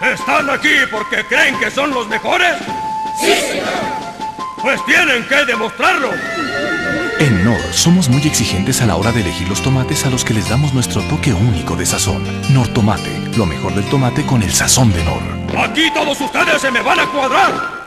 ¿Están aquí porque creen que son los mejores? ¡Sí, señor! Pues tienen que demostrarlo. En Nor somos muy exigentes a la hora de elegir los tomates a los que les damos nuestro toque único de sazón. Nor Tomate, lo mejor del tomate con el sazón de Nor. Aquí todos ustedes se me van a cuadrar.